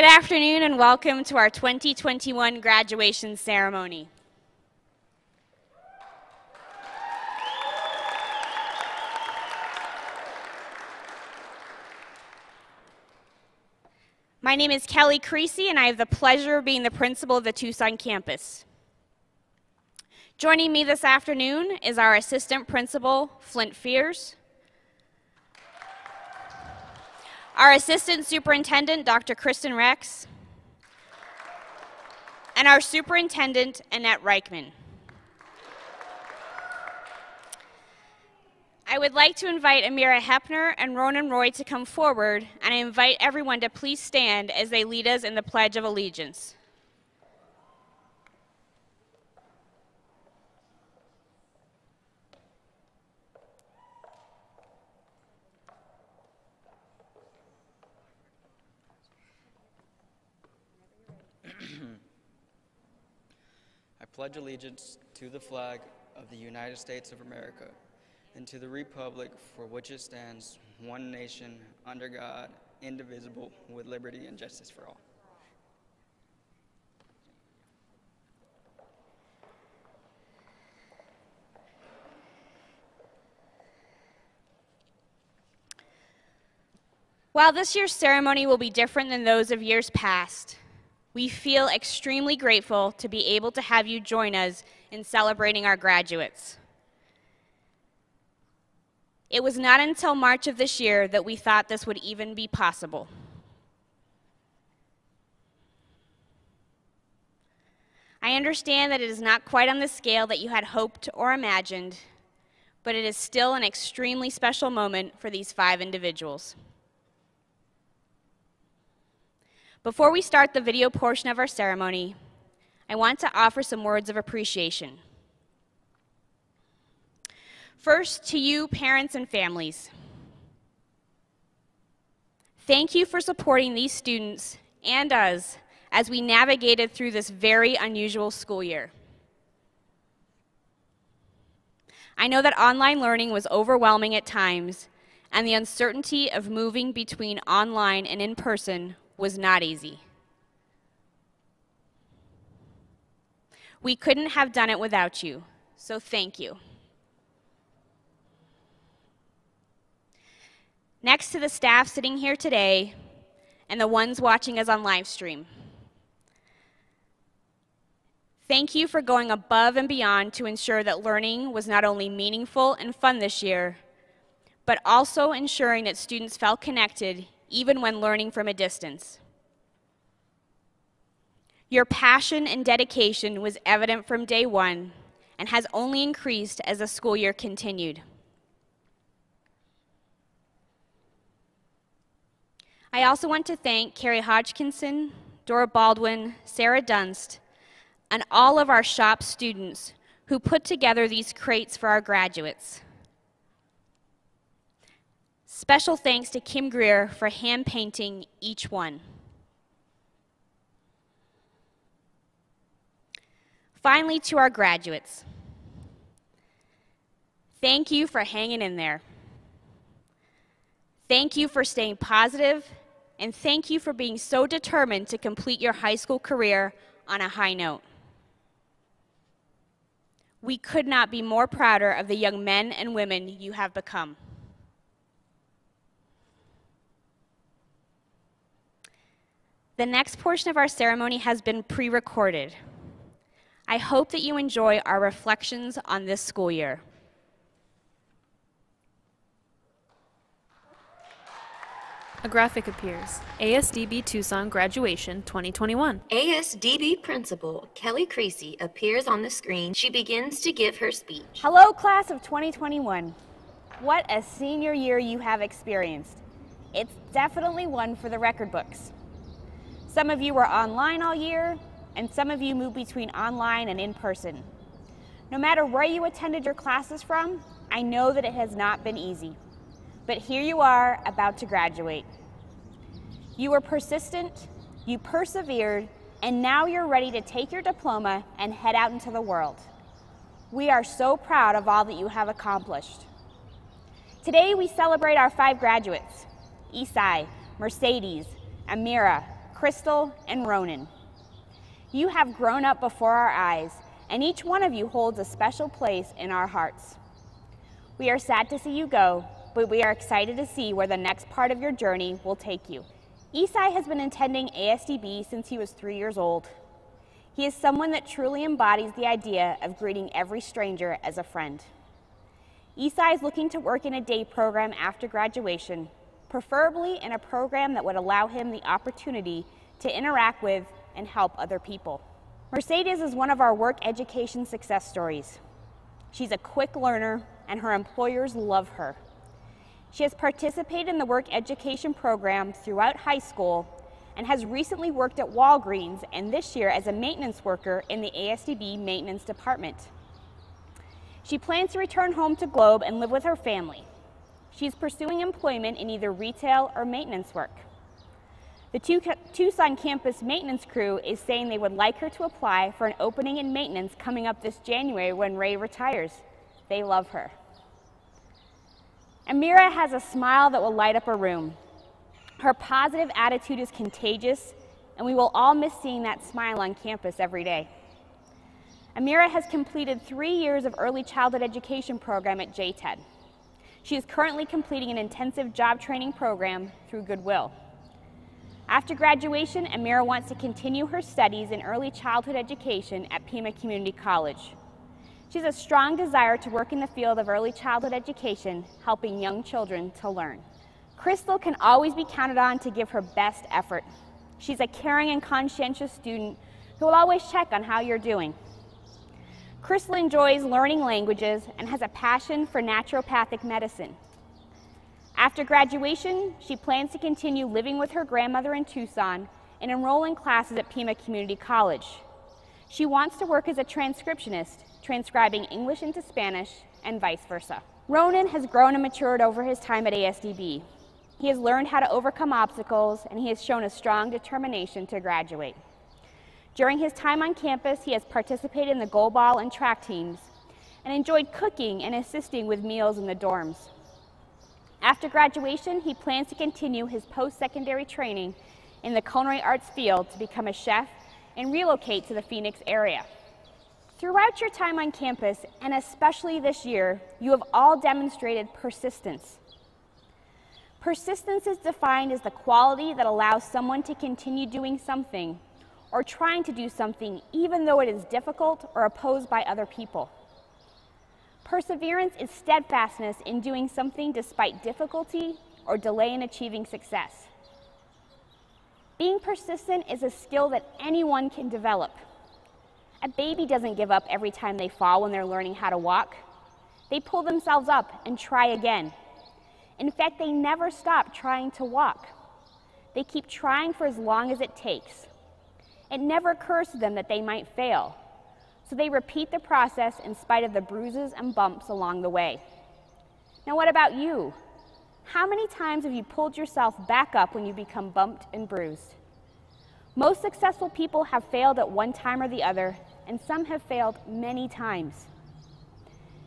Good afternoon and welcome to our 2021 graduation ceremony. My name is Kelly Creasy, and I have the pleasure of being the principal of the Tucson campus. Joining me this afternoon is our assistant principal, Flint Fears, our assistant superintendent, Dr. Kristen Rex, and our superintendent, Annette Reichman. I would like to invite Amira Hepner and Ronan Roy to come forward, and I invite everyone to please stand as they lead us in the Pledge of Allegiance. I pledge allegiance to the flag of the United States of America and to the republic for which it stands, one nation, under God, indivisible, with liberty and justice for all. While this year's ceremony will be different than those of years past, we feel extremely grateful to be able to have you join us in celebrating our graduates. It was not until March of this year that we thought this would even be possible. I understand that it is not quite on the scale that you had hoped or imagined, but it is still an extremely special moment for these five individuals. Before we start the video portion of our ceremony, I want to offer some words of appreciation. First, to you, parents and families. Thank you for supporting these students and us as we navigated through this very unusual school year. I know that online learning was overwhelming at times, and the uncertainty of moving between online and in person was not easy. We couldn't have done it without you, so thank you. next to the staff sitting here today and the ones watching us on live stream. Thank you for going above and beyond to ensure that learning was not only meaningful and fun this year, but also ensuring that students felt connected even when learning from a distance. Your passion and dedication was evident from day one and has only increased as the school year continued. I also want to thank Carrie Hodgkinson, Dora Baldwin, Sarah Dunst, and all of our shop students who put together these crates for our graduates. Special thanks to Kim Greer for hand painting each one. Finally, to our graduates, thank you for hanging in there. Thank you for staying positive and thank you for being so determined to complete your high school career on a high note. We could not be more prouder of the young men and women you have become. The next portion of our ceremony has been pre recorded. I hope that you enjoy our reflections on this school year. A graphic appears. ASDB Tucson Graduation 2021. ASDB Principal Kelly Creasy appears on the screen. She begins to give her speech. Hello, class of 2021. What a senior year you have experienced. It's definitely one for the record books. Some of you were online all year, and some of you moved between online and in person. No matter where you attended your classes from, I know that it has not been easy. But here you are about to graduate. You were persistent, you persevered, and now you're ready to take your diploma and head out into the world. We are so proud of all that you have accomplished. Today we celebrate our five graduates, Isai, Mercedes, Amira, Crystal, and Ronan. You have grown up before our eyes, and each one of you holds a special place in our hearts. We are sad to see you go, but we are excited to see where the next part of your journey will take you. Isai has been attending ASDB since he was three years old. He is someone that truly embodies the idea of greeting every stranger as a friend. Isai is looking to work in a day program after graduation, preferably in a program that would allow him the opportunity to interact with and help other people. Mercedes is one of our work education success stories. She's a quick learner, and her employers love her. She has participated in the work education program throughout high school and has recently worked at Walgreens and this year as a maintenance worker in the ASDB maintenance department. She plans to return home to Globe and live with her family. She's pursuing employment in either retail or maintenance work. The Tucson campus maintenance crew is saying they would like her to apply for an opening in maintenance coming up this January when Ray retires. They love her. Amira has a smile that will light up a room. Her positive attitude is contagious, and we will all miss seeing that smile on campus every day. Amira has completed three years of early childhood education program at JTED. She is currently completing an intensive job training program through Goodwill. After graduation, Amira wants to continue her studies in early childhood education at Pima Community College. She has a strong desire to work in the field of early childhood education, helping young children to learn. Crystal can always be counted on to give her best effort. She's a caring and conscientious student who will always check on how you're doing. Crystal enjoys learning languages and has a passion for naturopathic medicine. After graduation, she plans to continue living with her grandmother in Tucson and enroll in classes at Pima Community College. She wants to work as a transcriptionist, transcribing English into Spanish and vice versa. Ronan has grown and matured over his time at ASDB. He has learned how to overcome obstacles and he has shown a strong determination to graduate. During his time on campus, he has participated in the goalball and track teams and enjoyed cooking and assisting with meals in the dorms. After graduation, he plans to continue his post-secondary training in the culinary arts field to become a chef and relocate to the Phoenix area. Throughout your time on campus, and especially this year, you have all demonstrated persistence. Persistence is defined as the quality that allows someone to continue doing something or trying to do something even though it is difficult or opposed by other people. Perseverance is steadfastness in doing something despite difficulty or delay in achieving success. Being persistent is a skill that anyone can develop. A baby doesn't give up every time they fall when they're learning how to walk. They pull themselves up and try again. In fact, they never stop trying to walk. They keep trying for as long as it takes. It never occurs to them that they might fail. So they repeat the process in spite of the bruises and bumps along the way. Now, what about you? How many times have you pulled yourself back up when you become bumped and bruised? Most successful people have failed at one time or the other, and some have failed many times.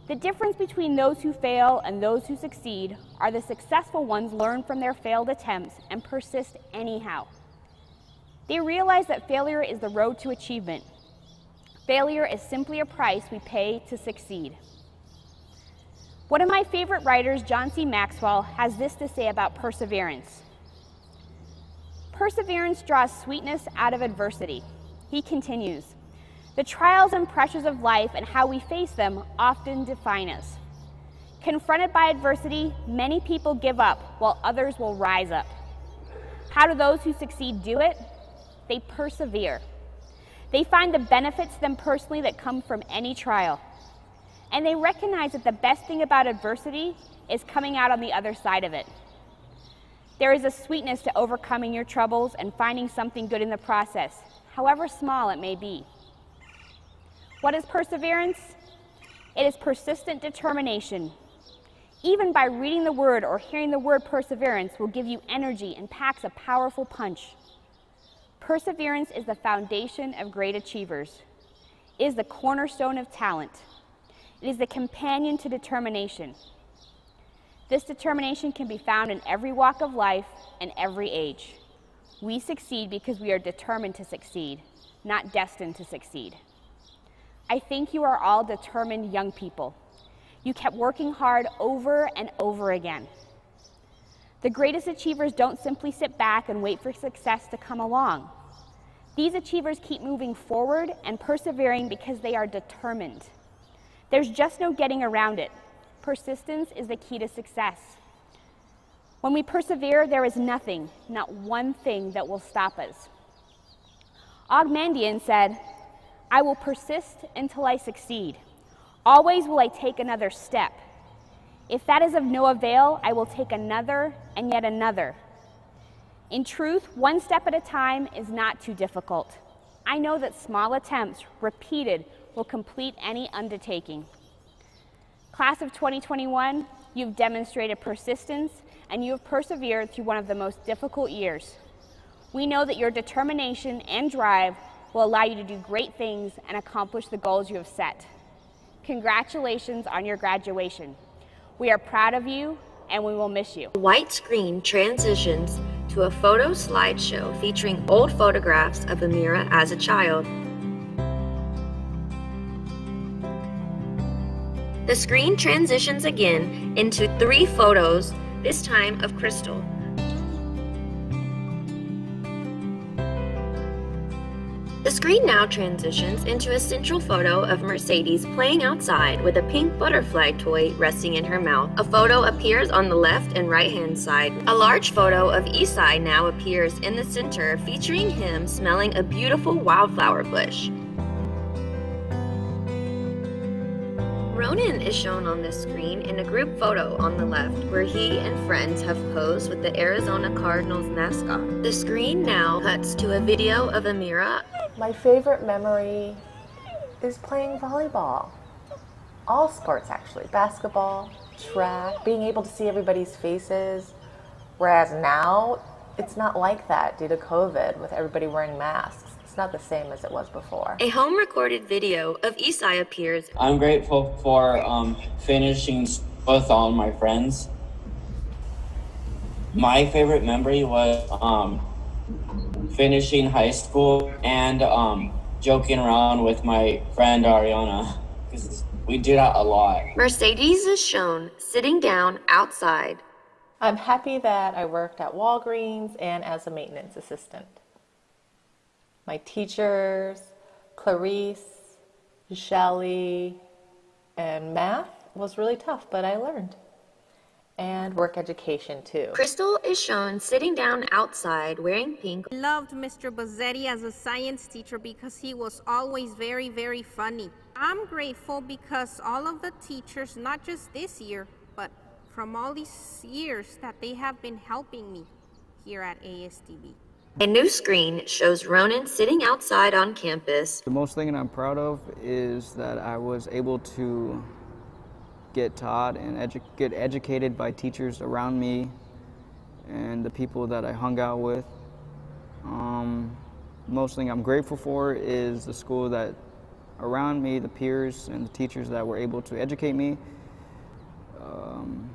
The difference between those who fail and those who succeed are the successful ones learn from their failed attempts and persist anyhow. They realize that failure is the road to achievement. Failure is simply a price we pay to succeed. One of my favorite writers, John C. Maxwell, has this to say about perseverance. Perseverance draws sweetness out of adversity. He continues, the trials and pressures of life and how we face them often define us. Confronted by adversity, many people give up while others will rise up. How do those who succeed do it? They persevere. They find the benefits to them personally that come from any trial. And they recognize that the best thing about adversity is coming out on the other side of it. There is a sweetness to overcoming your troubles and finding something good in the process, however small it may be. What is perseverance? It is persistent determination. Even by reading the word or hearing the word perseverance will give you energy and packs a powerful punch. Perseverance is the foundation of great achievers. It is the cornerstone of talent. It is the companion to determination. This determination can be found in every walk of life and every age. We succeed because we are determined to succeed, not destined to succeed. I think you are all determined young people. You kept working hard over and over again. The greatest achievers don't simply sit back and wait for success to come along. These achievers keep moving forward and persevering because they are determined. There's just no getting around it. Persistence is the key to success. When we persevere, there is nothing, not one thing that will stop us. Og Mandino said, I will persist until I succeed. Always will I take another step. If that is of no avail, I will take another and yet another. In truth, one step at a time is not too difficult. I know that small attempts, repeated, will complete any undertaking. Class of 2021, you've demonstrated persistence and you have persevered through one of the most difficult years. We know that your determination and drive will allow you to do great things and accomplish the goals you have set. Congratulations on your graduation. We are proud of you and we will miss you. White screen transitions to a photo slideshow featuring old photographs of Amira as a child. The screen transitions again into three photos, this time of Crystal. The screen now transitions into a central photo of Mercedes playing outside with a pink butterfly toy resting in her mouth. A photo appears on the left and right hand side. A large photo of Isai now appears in the center featuring him smelling a beautiful wildflower bush. Ronan is shown on this screen in a group photo on the left where he and friends have posed with the Arizona Cardinals mascot. The screen now cuts to a video of Amira. My favorite memory is playing volleyball. All sports actually, basketball, track, being able to see everybody's faces. Whereas now, it's not like that due to COVID with everybody wearing masks. It's not the same as it was before. A home recorded video of Isai appears. I'm grateful for um, finishing with all my friends. My favorite memory was um, finishing high school and um, joking around with my friend Ariana because we do that a lot. Mercedes is shown sitting down outside. I'm happy that I worked at Walgreens and as a maintenance assistant my teachers, Clarice, Shelly, and math was really tough, but I learned. And work education too. Crystal is shown sitting down outside wearing pink. I loved Mr. Bozzetti as a science teacher because he was always very, very funny. I'm grateful because all of the teachers, not just this year, but from all these years that they have been helping me here at ASDB. A new screen shows Ronan sitting outside on campus. The most thing that I'm proud of is that I was able to get taught and edu get educated by teachers around me and the people that I hung out with. Um, most thing I'm grateful for is the school that around me, the peers and the teachers that were able to educate me, um,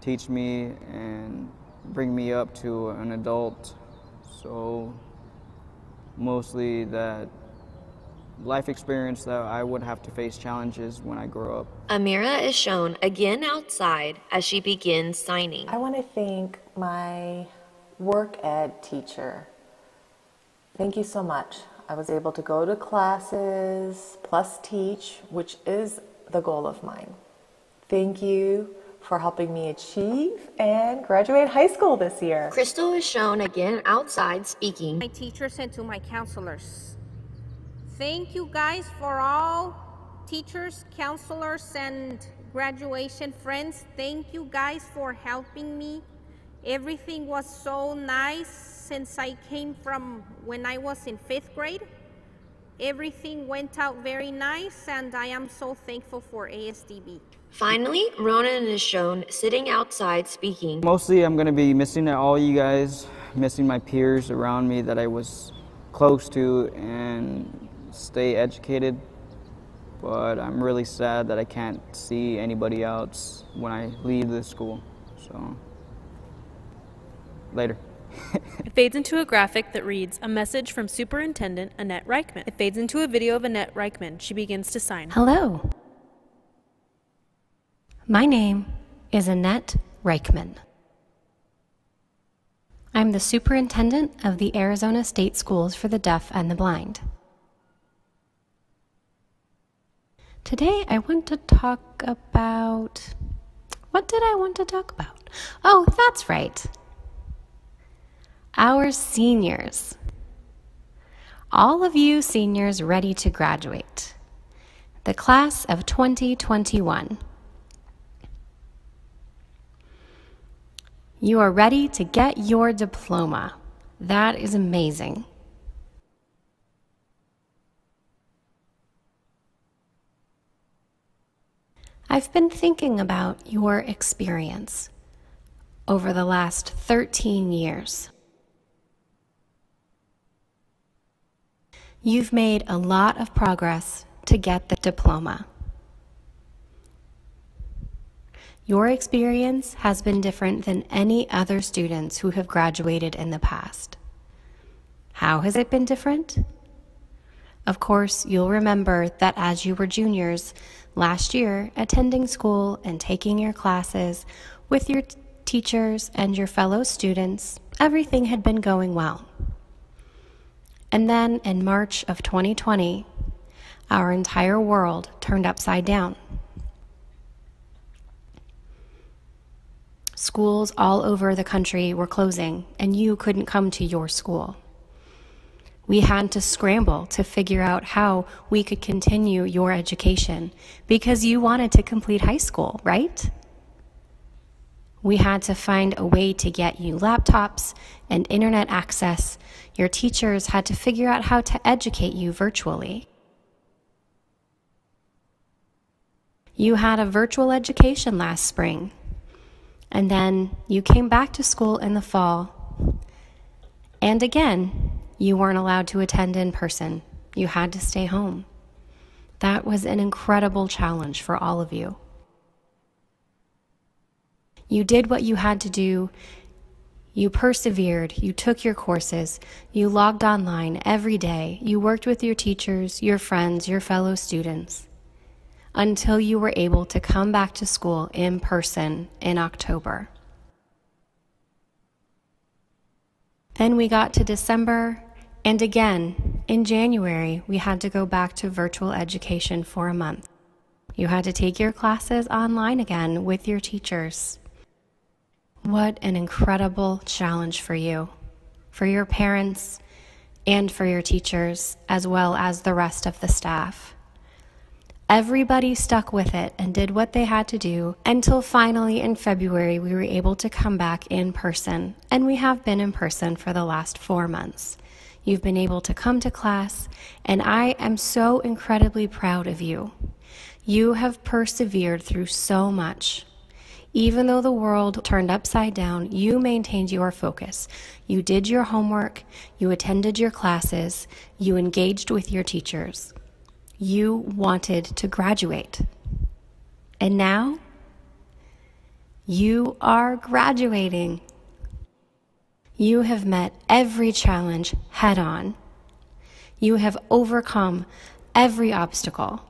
teach me and bring me up to an adult so mostly that life experience that I would have to face challenges when I grow up. Amira is shown again outside as she begins signing. I want to thank my work ed teacher. Thank you so much. I was able to go to classes plus teach, which is the goal of mine. Thank you for helping me achieve and graduate high school this year. Crystal is shown again outside speaking. My teachers and to my counselors. Thank you guys for all teachers, counselors, and graduation friends. Thank you guys for helping me. Everything was so nice since I came from when I was in fifth grade. Everything went out very nice, and I am so thankful for ASDB. Finally, Ronan is shown sitting outside speaking. Mostly, I'm going to be missing all you guys, missing my peers around me that I was close to and stay educated. But I'm really sad that I can't see anybody else when I leave this school. So, later. It fades into a graphic that reads a message from Superintendent Annette Reichman. It fades into a video of Annette Reichman. She begins to sign. Hello. My name is Annette Reichman. I'm the superintendent of the Arizona State Schools for the Deaf and the Blind. Today I want to talk about. What did I want to talk about? Oh, that's right. Our seniors. All of you seniors ready to graduate. The class of 2021. You are ready to get your diploma. That is amazing. I've been thinking about your experience over the last 13 years. You've made a lot of progress to get the diploma. Your experience has been different than any other students who have graduated in the past. How has it been different? Of course, you'll remember that as you were juniors last year, attending school and taking your classes with your t- teachers and your fellow students, everything had been going well. And then in March of 2020, our entire world turned upside down. Schools all over the country were closing, and you couldn't come to your school. We had to scramble to figure out how we could continue your education because you wanted to complete high school, right? We had to find a way to get you laptops and internet access. Your teachers had to figure out how to educate you virtually. You had a virtual education last spring, and then you came back to school in the fall. And again, you weren't allowed to attend in person, you had to stay home. That was an incredible challenge for all of you. You did what you had to do. You persevered. You took your courses. You logged online every day. You worked with your teachers, your friends, your fellow students until you were able to come back to school in person in October. Then we got to December and again, in January, we had to go back to virtual education for a month. You had to take your classes online again with your teachers. What an incredible challenge for you, for your parents, and for your teachers, as well as the rest of the staff. Everybody stuck with it and did what they had to do until finally in February we were able to come back in person, and we have been in person for the last four months. You've been able to come to class, and I am so incredibly proud of you. You have persevered through so much. Even though the world turned upside down, you maintained your focus. You did your homework, you attended your classes, you engaged with your teachers. You wanted to graduate. And now, you are graduating. You have met every challenge head on. You have overcome every obstacle.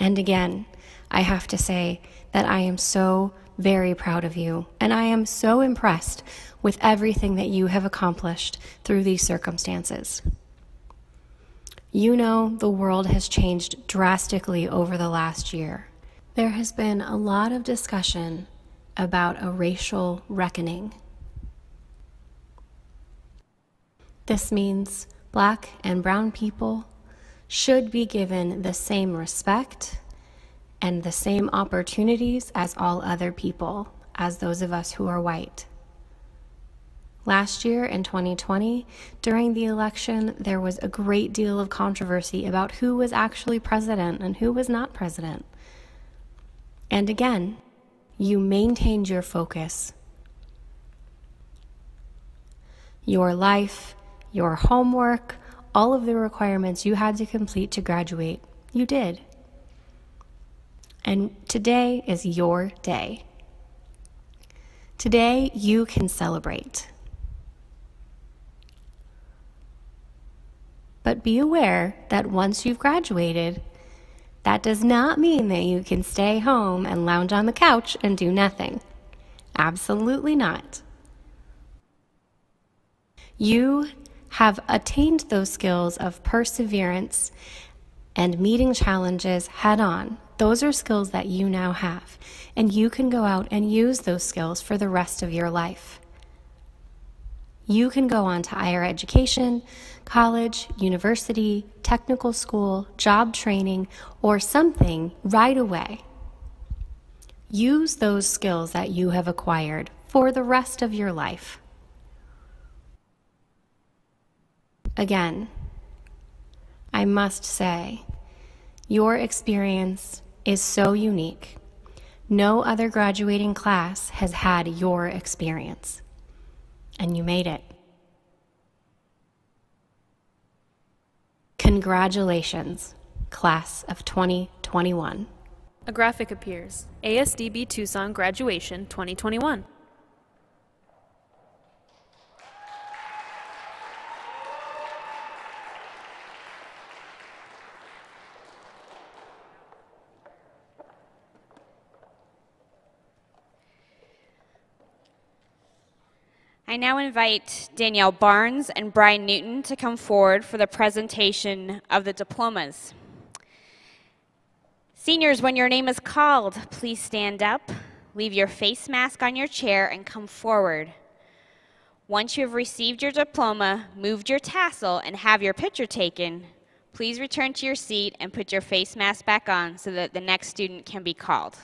And again, I have to say that I am so very proud of you, and I am so impressed with everything that you have accomplished through these circumstances. You know, the world has changed drastically over the last year. There has been a lot of discussion about a racial reckoning. This means black and brown people should be given the same respect and the same opportunities as all other people, as those of us who are white. Last year in 2020, during the election, there was a great deal of controversy about who was actually president and who was not president. And again, you maintained your focus. Your life, your homework, all of the requirements you had to complete to graduate, you did. And today is your day. Today, you can celebrate. But be aware that once you've graduated, that does not mean that you can stay home and lounge on the couch and do nothing. Absolutely not. You have attained those skills of perseverance and meeting challenges head on. Those are skills that you now have, and you can go out and use those skills for the rest of your life. You can go on to higher education, college, university, technical school, job training, or something right away. Use those skills that you have acquired for the rest of your life. Again, I must say, your experience is so unique. No other graduating class has had your experience, and you made it. Congratulations, class of 2021. A graphic appears ASDB Tucson Graduation 2021. I now invite Danielle Barnes and Brian Newton to come forward for the presentation of the diplomas. Seniors, when your name is called, please stand up, leave your face mask on your chair, and come forward. Once you have received your diploma, moved your tassel, and have your picture taken, please return to your seat and put your face mask back on so that the next student can be called.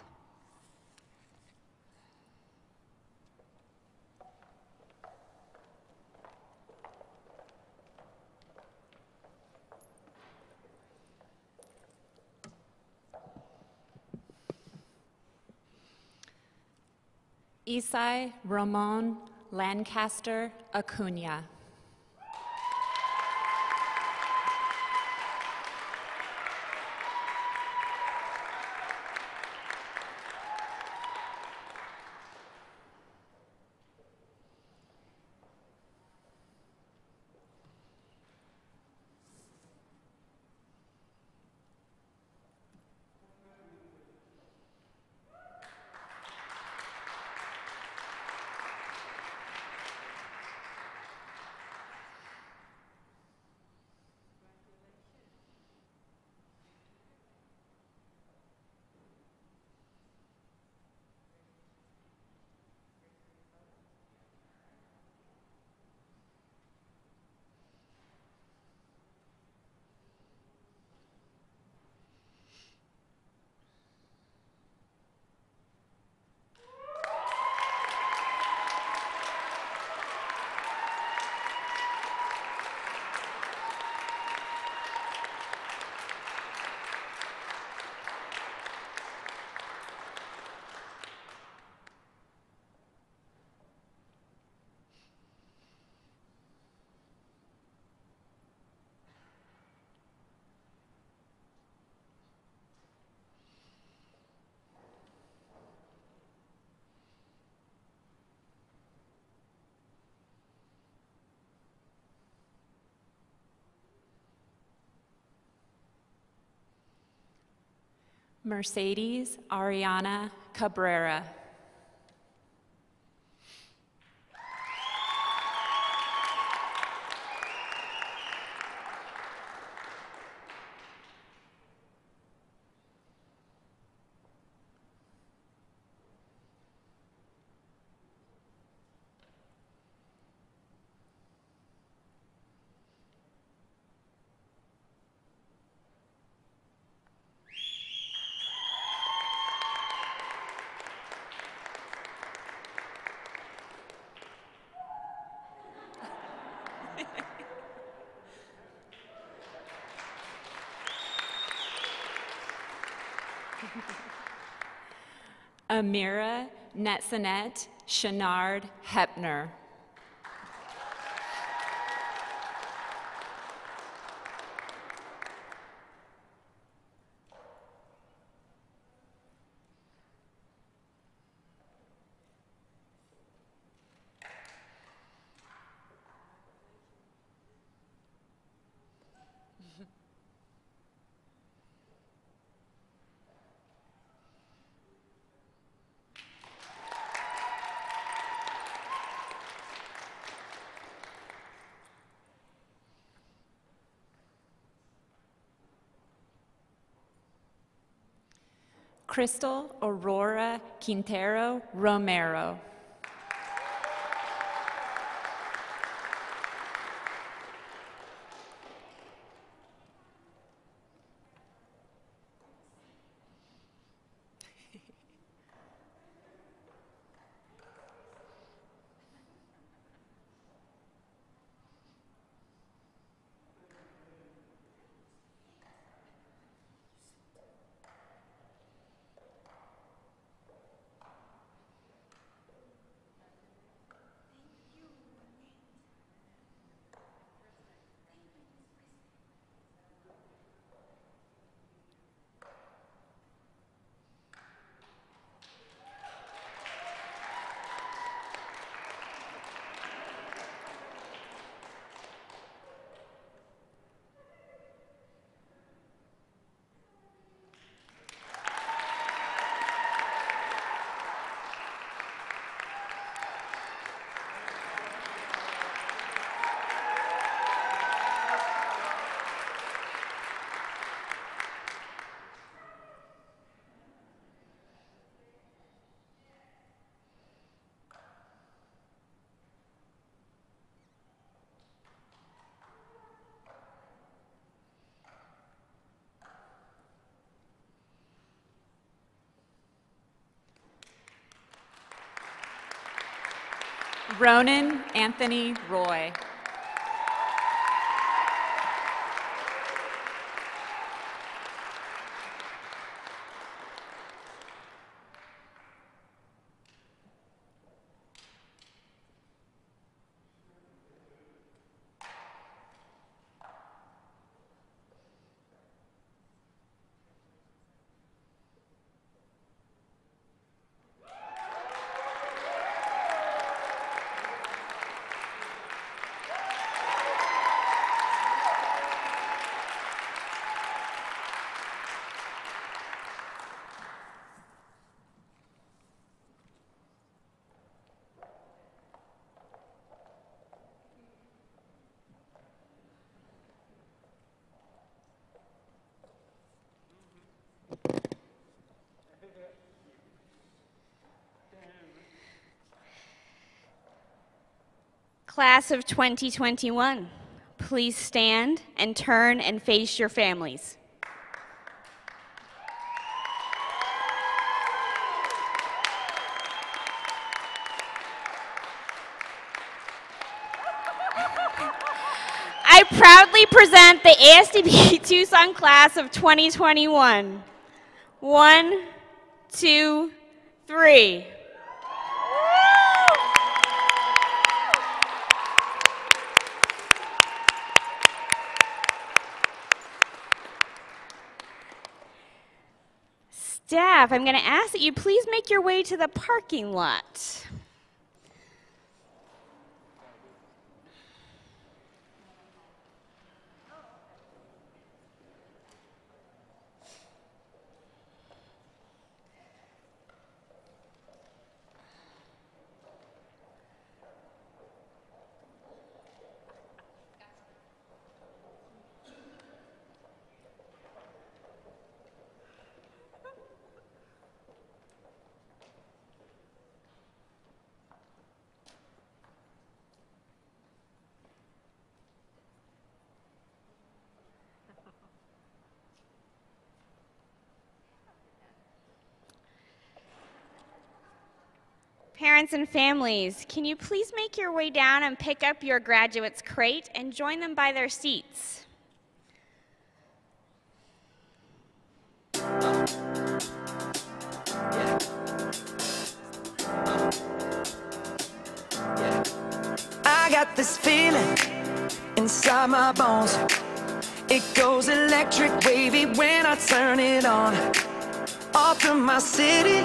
Isai Ramon Lancaster Acuna. Mercedes Ariana Cabrera. Amira Netzanet Chenard Hepner. Crystal Aurora Quintero Romero. Ronan Anthony Roy. Class of 2021, please stand and turn and face your families. I proudly present the ASDB Tucson class of 2021. One, two, three. Staff, I'm going to ask that you please make your way to the parking lot. Parents and families, can you please make your way down and pick up your graduates' crate and join them by their seats? I got this feeling inside my bones. It goes electric wavy when I turn it on. Off from my city,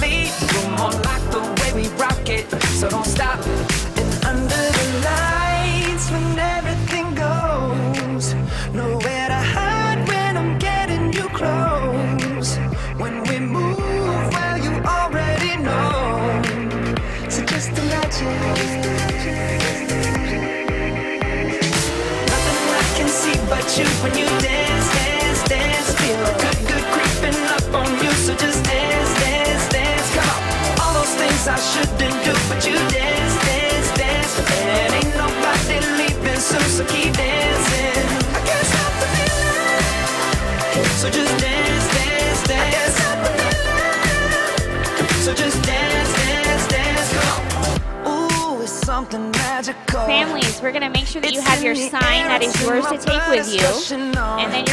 Things I but you dance, dance, dance. And ain't nobody leaving soon, so keep dancing. I can't stop the feeling. So just dance, dance, dance. I can't stop the feeling. So just dance, dance, dance. Come. Ooh, it's something magical. Families, we're going to make sure that you have your sign that is yours to take with you. And then